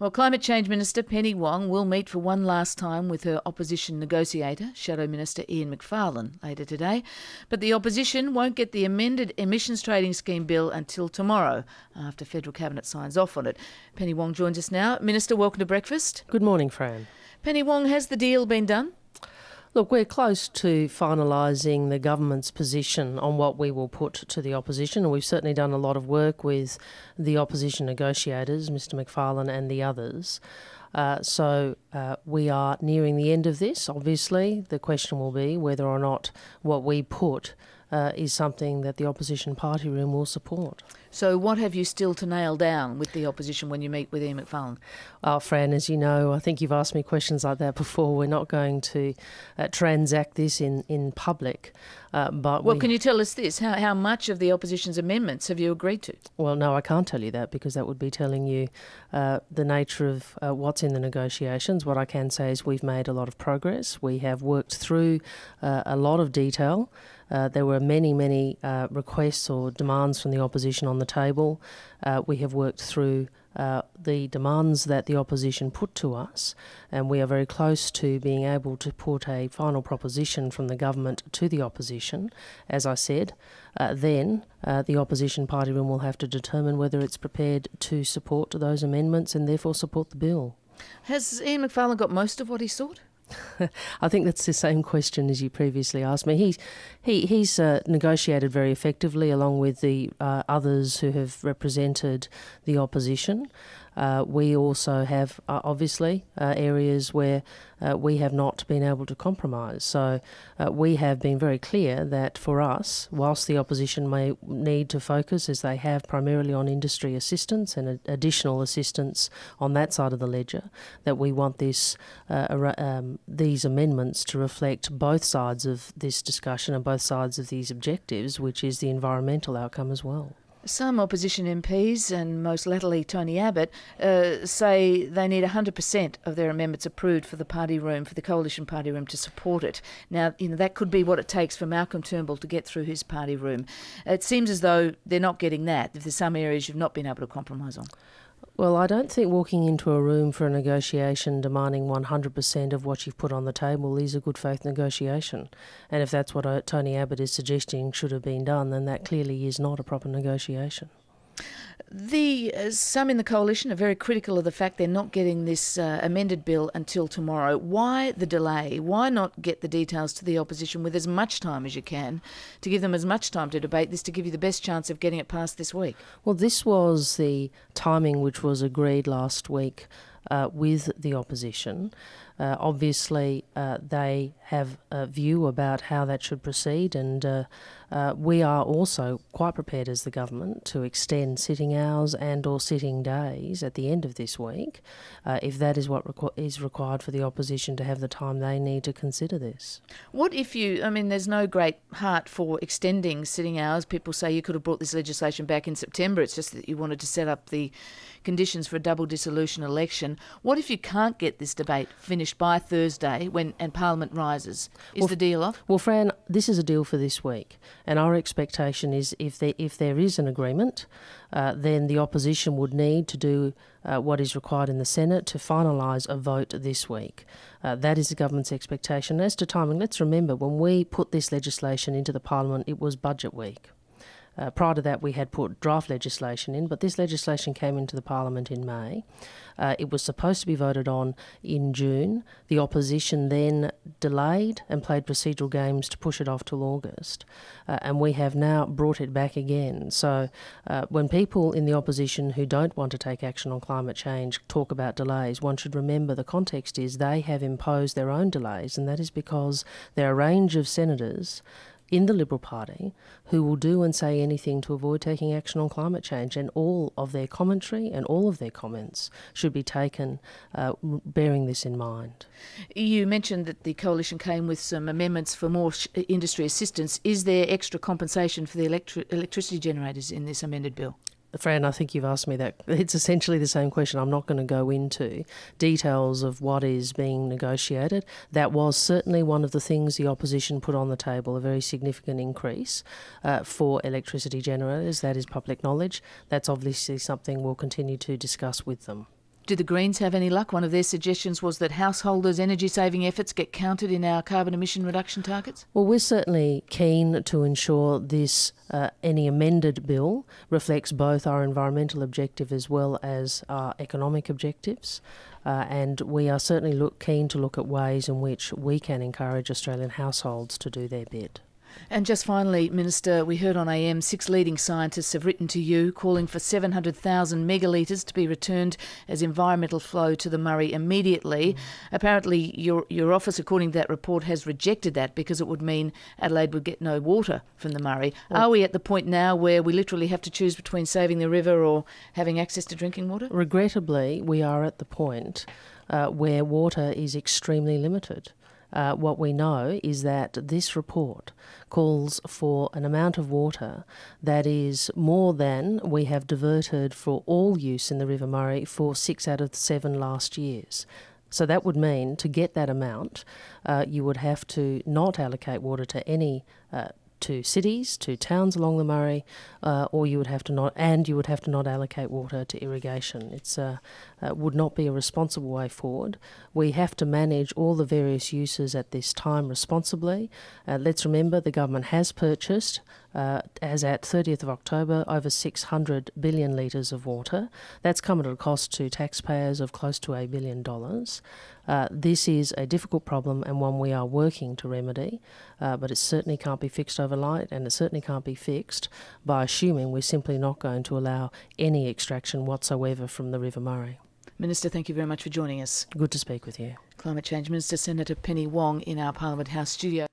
Well, Climate Change Minister Penny Wong will meet for one last time with her opposition negotiator, Shadow Minister Ian Macfarlane, later today. But the opposition won't get the amended emissions trading scheme bill until tomorrow, after federal cabinet signs off on it. Penny Wong joins us now. Minister, welcome to breakfast. Good morning, Fran. Penny Wong, has the deal been done? Look, we're close to finalising the government's position on what we will put to the opposition, and we've certainly done a lot of work with the opposition negotiators, Mr Macfarlane and the others. Uh, so uh, we are nearing the end of this. Obviously, the question will be whether or not what we put uh, is something that the opposition party room will support. So, what have you still to nail down with the opposition when you meet with Ian Macfarlane? Uh, Fran, as you know, I think you've asked me questions like that before. We're not going to uh, transact this in, in public. Uh, but well, we... can you tell us this? How, how much of the opposition's amendments have you agreed to? Well, no, I can't tell you that because that would be telling you uh, the nature of uh, in the negotiations. What I can say is we've made a lot of progress. We have worked through uh, a lot of detail. Uh, there were many, many uh, requests or demands from the opposition on the table. Uh, we have worked through uh, the demands that the opposition put to us, and we are very close to being able to put a final proposition from the government to the opposition. As I said, uh, then the opposition party room will have to determine whether it's prepared to support those amendments and therefore support the bill. Has Ian Macfarlane got most of what he sought? I think that's the same question as you previously asked me. He's he he's uh, negotiated very effectively along with the uh, others who have represented the opposition. Uh, we also have uh, obviously uh, areas where uh, we have not been able to compromise. So we have been very clear that for us, whilst the opposition may need to focus as they have primarily on industry assistance and additional assistance on that side of the ledger, that we want this um, these amendments to reflect both sides of this discussion and both sides of these objectives, which is the environmental outcome as well. Some opposition MPs, and most latterly Tony Abbott, uh, say they need 100% of their amendments approved for the party room, for the coalition party room to support it. Now, you know, that could be what it takes for Malcolm Turnbull to get through his party room. It seems as though they're not getting that, if there's some areas you've not been able to compromise on. Well, I don't think walking into a room for a negotiation demanding 100% of what you've put on the table is a good faith negotiation. And if that's what uh, Tony Abbott is suggesting should have been done, then that clearly is not a proper negotiation. The uh, some in the coalition are very critical of the fact they're not getting this uh, amended bill until tomorrow. Why the delay? Why not get the details to the opposition with as much time as you can to give them as much time to debate this to give you the best chance of getting it passed this week? Well, this was the timing which was agreed last week uh, with the opposition. Uh, obviously, uh, they have a view about how that should proceed, and uh, uh, we are also quite prepared as the government to extend sitting hours and or sitting days at the end of this week, uh, if that is what requ- is required for the opposition to have the time they need to consider this. What if you? I mean, there's no great heart for extending sitting hours. People say you could have brought this legislation back in September. It's just that you wanted to set up the conditions for a double dissolution election. What if you can't get this debate finished by Thursday when and Parliament rises? Is well, the deal off? Well, Fran, this is a deal for this week, and our expectation is if there if there is an agreement, uh, then the opposition would need to do uh, what is required in the Senate to finalise a vote this week. Uh, that is the government's expectation. As to timing, let's remember when we put this legislation into the Parliament, it was budget week. Uh, prior to that, we had put draft legislation in, but this legislation came into the Parliament in May. Uh, it was supposed to be voted on in June. The opposition then delayed and played procedural games to push it off till August. Uh, and we have now brought it back again. So uh, when people in the opposition who don't want to take action on climate change talk about delays, one should remember the context is they have imposed their own delays, and that is because there are a range of senators in the Liberal Party who will do and say anything to avoid taking action on climate change, and all of their commentary and all of their comments should be taken uh, bearing this in mind. You mentioned that the coalition came with some amendments for more sh- industry assistance. Is there extra compensation for the electri- electricity generators in this amended bill? Fran, I think you've asked me that. It's essentially the same question. I'm not going to go into details of what is being negotiated. That was certainly one of the things the opposition put on the table, a very significant increase uh, for electricity generators. That is public knowledge. That's obviously something we'll continue to discuss with them. Did the Greens have any luck? One of their suggestions was that householders' energy saving efforts get counted in our carbon emission reduction targets. Well, we're certainly keen to ensure this uh, any amended bill reflects both our environmental objective as well as our economic objectives. Uh, and we are certainly look, keen to look at ways in which we can encourage Australian households to do their bit. And just finally, Minister, we heard on AM six leading scientists have written to you calling for 700,000 megalitres to be returned as environmental flow to the Murray immediately. Mm. Apparently, your, your office, according to that report, has rejected that because it would mean Adelaide would get no water from the Murray. Well, Are we at the point now where we literally have to choose between saving the river or having access to drinking water? Regrettably, we are at the point uh, where water is extremely limited. Uh, what we know is that this report calls for an amount of water that is more than we have diverted for all use in the River Murray for six out of seven last years. So that would mean to get that amount, uh, you would have to not allocate water to any uh, to cities, to towns along the Murray, uh, or you would have to not, and you would have to not allocate water to irrigation. It's uh, uh, would not be a responsible way forward. We have to manage all the various uses at this time responsibly. Uh, let's remember the government has purchased uh, as at 30th of October, over 600 billion litres of water. That's come at a cost to taxpayers of close to a billion dollars. Uh, this is a difficult problem and one we are working to remedy, uh, but it certainly can't be fixed overnight and it certainly can't be fixed by assuming we're simply not going to allow any extraction whatsoever from the River Murray. Minister, thank you very much for joining us. Good to speak with you. Climate Change Minister Senator Penny Wong in our Parliament House studio.